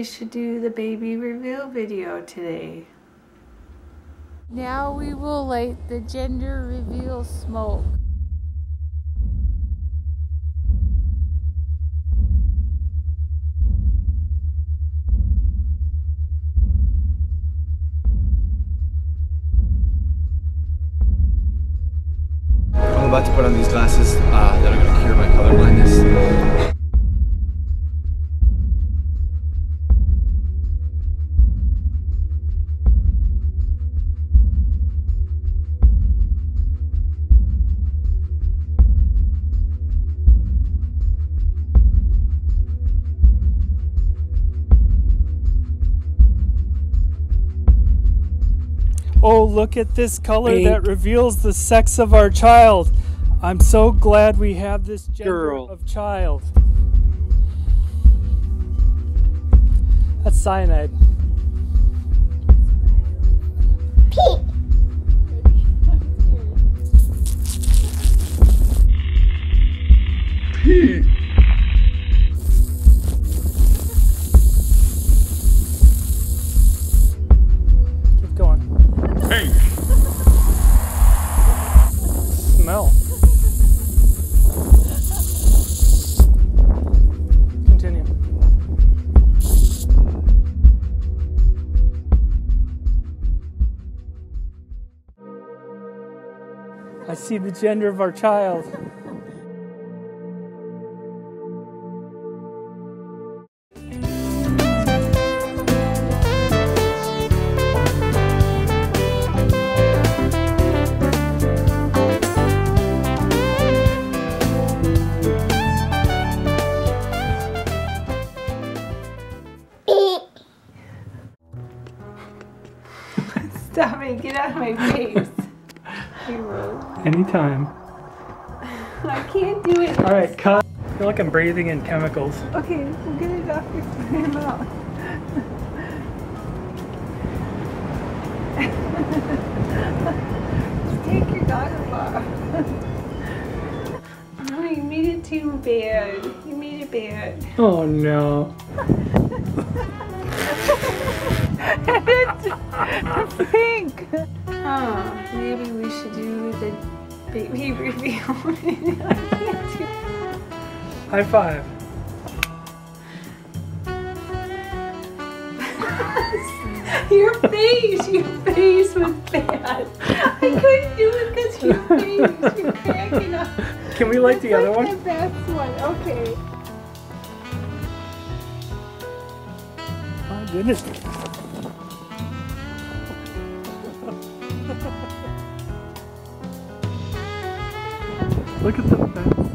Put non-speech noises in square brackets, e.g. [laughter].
we should do the baby reveal video today. Now we will light the gender reveal smoke. I'm about to put on these glasses uh, that are going to cure my color Oh, look at this color that reveals the sex of our child. I'm so glad we have this gender Girl. of child. That's cyanide. Keep I see the gender of our child. [laughs] Stop it, get out of my face. Hero. Anytime. [laughs] I can't do it. All right, cut. I feel like I'm breathing in chemicals. Okay, we'll get your your mouth. Just take your goggles off. No, [laughs] oh, you made it too bad. You made it bad. Oh no. [laughs] it's pink. Huh, maybe we should do the baby [laughs] reveal. I can't do High five. Your face, your face was bad. I couldn't do it because your face, cracking up. Can we light the other Like one? The best one, okay. My goodness. Look at the fence.